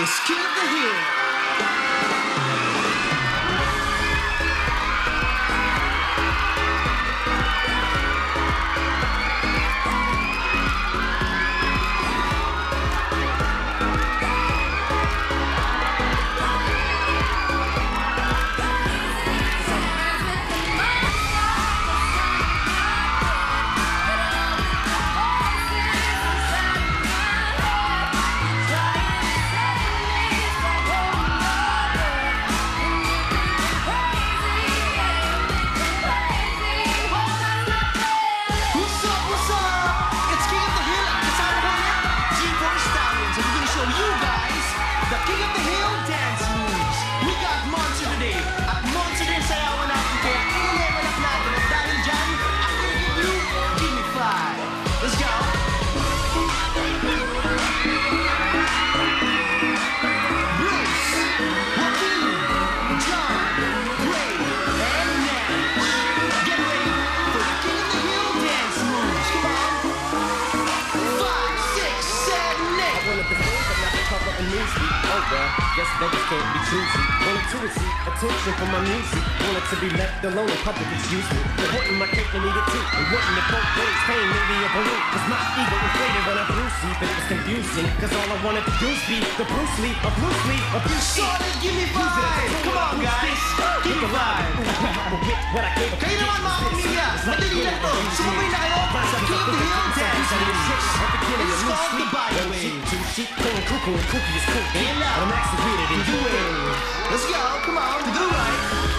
is of the Hill. Wanted the fame, but not the cover of newsweek. Oh well, guess beggars can't be choosy. Wanted to receive attention from my music. Wanted to be left alone in public, excuse me. But wanting my cake and eat it too. And wanting it both ways, pain made me a balloon. Cause my ego inflated when I blew sleep. It was confusing. Cause all I wanted to do was be the Bruce Lee of Bruce Lee of Bruce Lee. Sorry, give me five. Come on, guys. Give me five. What I gave up. Naman mga pamilya, madali lang to. Sumabay na kayo King the Hill Cheap, cool, cuckoo, and is cool. I'm actually to do it. Let's go. Come on, the right.